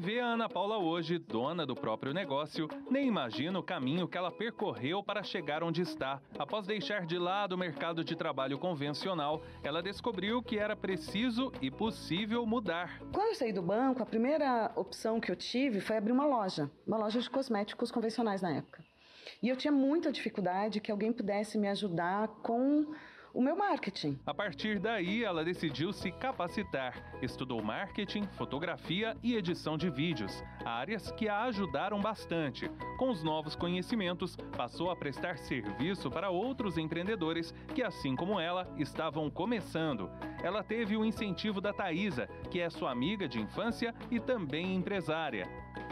Quem vê a Ana Paula hoje, dona do próprio negócio, nem imagina o caminho que ela percorreu para chegar onde está. Após deixar de lado o mercado de trabalho convencional, ela descobriu que era preciso e possível mudar. Quando eu saí do banco, a primeira opção que eu tive foi abrir uma loja, uma loja de cosméticos convencionais na época. E eu tinha muita dificuldade que alguém pudesse me ajudar com o meu marketing. A partir daí, ela decidiu se capacitar. Estudou marketing, fotografia e edição de vídeos, áreas que a ajudaram bastante. Com os novos conhecimentos, passou a prestar serviço para outros empreendedores que, assim como ela, estavam começando. Ela teve o incentivo da Thaisa, que é sua amiga de infância e também empresária.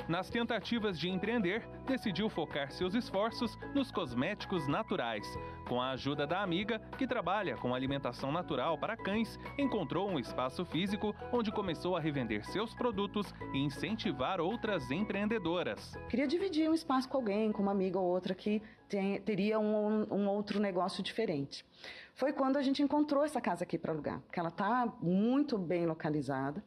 Nas tentativas de empreender, decidiu focar seus esforços nos cosméticos naturais. Com a ajuda da amiga, que trabalha com alimentação natural para cães, encontrou um espaço físico onde começou a revender seus produtos e incentivar outras empreendedoras. Queria dividir um espaço com alguém, com uma amiga ou outra que tem, teria um, um, outro negócio diferente. Foi quando a gente encontrou essa casa aqui para alugar, porque ela está muito bem localizada.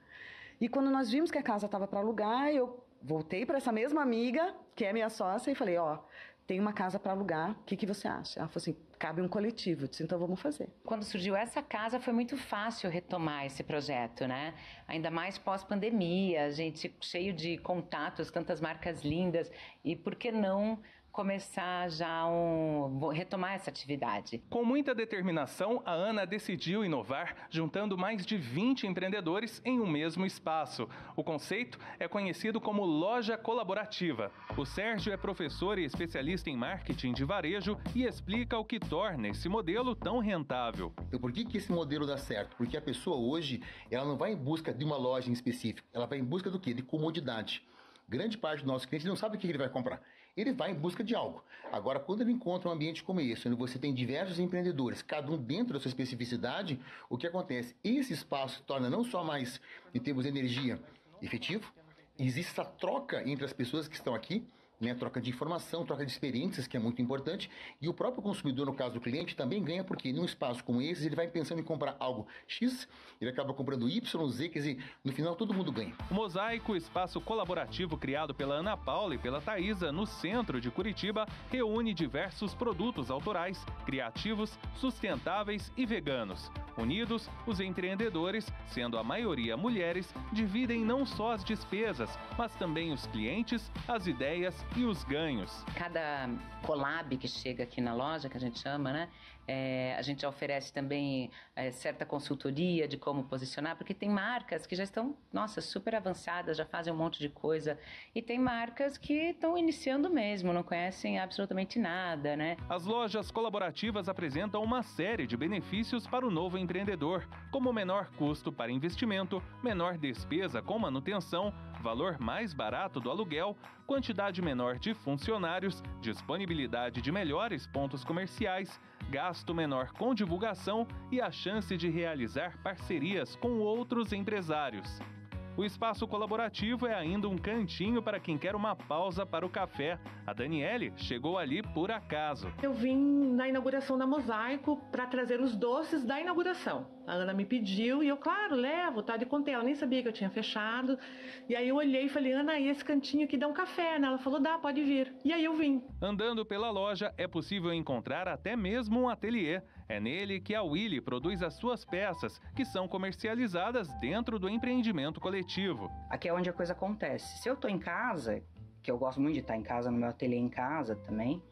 E quando nós vimos que a casa estava para alugar, eu voltei para essa mesma amiga, que é minha sócia, e falei: Ó, tem uma casa para alugar, o que, que você acha? Ela falou assim: cabe um coletivo. Eu disse: então vamos fazer. Quando surgiu essa casa, foi muito fácil retomar esse projeto, né? Ainda mais pós-pandemia, a gente cheio de contatos, tantas marcas lindas, e por que não começar já um retomar essa atividade. Com muita determinação, a Ana decidiu inovar, juntando mais de 20 empreendedores em um mesmo espaço. O conceito é conhecido como loja colaborativa. O Sérgio é professor e especialista em marketing de varejo e explica o que torna esse modelo tão rentável. Então, por que, que esse modelo dá certo? Porque a pessoa hoje, ela não vai em busca de uma loja em específico, ela vai em busca do quê? De comodidade. Grande parte do nosso cliente não sabe o que ele vai comprar. Ele vai em busca de algo. Agora, quando ele encontra um ambiente como esse, onde você tem diversos empreendedores, cada um dentro da sua especificidade, o que acontece? Esse espaço torna não só mais, em termos de energia, efetivo, existe essa troca entre as pessoas que estão aqui, né, troca de informação, troca de experiências, que é muito importante, e o próprio consumidor, no caso do cliente, também ganha, porque num espaço como esse, ele vai pensando em comprar algo X, ele acaba comprando Y, Z, quer dizer, no final todo mundo ganha. O Mosaico, espaço colaborativo criado pela Ana Paula e pela Thaisa no centro de Curitiba, reúne diversos produtos autorais, criativos, sustentáveis e veganos. Unidos, os empreendedores, sendo a maioria mulheres, dividem não só as despesas, mas também os clientes, as ideias e os ganhos. Cada collab que chega aqui na loja, que a gente chama, né? É, a gente oferece também é, certa consultoria de como posicionar, porque tem marcas que já estão, nossa, super avançadas, já fazem um monte de coisa, e tem marcas que estão iniciando mesmo, não conhecem absolutamente nada, né? As lojas colaborativas apresentam uma série de benefícios para o novo empreendedor, como menor custo para investimento, menor despesa com manutenção, valor mais barato do aluguel, quantidade menor de funcionários, disponibilidade de melhores pontos comerciais, gasto menor com divulgação e a chance de realizar parcerias com outros empresários. O espaço colaborativo é ainda um cantinho para quem quer uma pausa para o café. A Daniele chegou ali por acaso. Eu vim na inauguração da Mosaico para trazer os doces da inauguração. A Ana me pediu e eu, claro, levo, tá? De contei, ela nem sabia que eu tinha fechado. E aí eu olhei e falei, Ana, e esse cantinho aqui dá um café, né? Ela falou, dá, pode vir. E aí eu vim. Andando pela loja é possível encontrar até mesmo um ateliê. É nele que a Willy produz as suas peças, que são comercializadas dentro do empreendimento coletivo. Aqui é onde a coisa acontece. Se eu tô em casa, que eu gosto muito de estar em casa, no meu ateliê em casa também,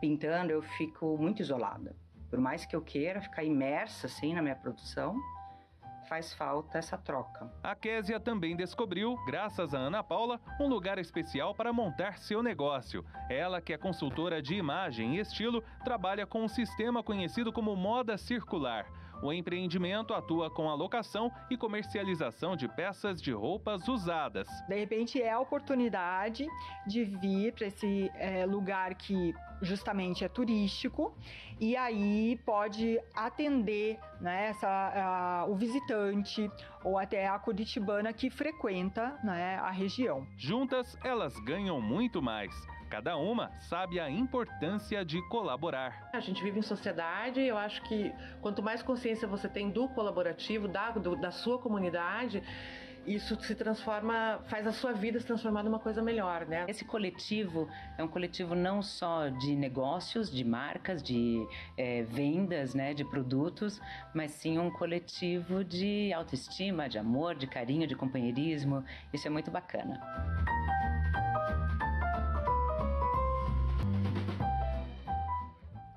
pintando, eu fico muito isolada. Por mais que eu queira ficar imersa assim na minha produção, faz falta essa troca. A Késia também descobriu, graças a Ana Paula, um lugar especial para montar seu negócio. Ela, que é consultora de imagem e estilo, trabalha com um sistema conhecido como moda circular. O empreendimento atua com a locação e comercialização de peças de roupas usadas. De repente é a oportunidade de vir para esse é, lugar que justamente é turístico e aí pode atender né, essa, a, o visitante ou até a curitibana que frequenta né, a região. Juntas, elas ganham muito mais. Cada uma sabe a importância de colaborar. A gente vive em sociedade e eu acho que quanto mais consciência você tem do colaborativo, da, do, da sua comunidade, isso se transforma, faz a sua vida se transformar numa coisa melhor, né? Esse coletivo é um coletivo não só de negócios, de marcas, de é, vendas, né, de produtos, mas sim um coletivo de autoestima, de amor, de carinho, de companheirismo. Isso é muito bacana.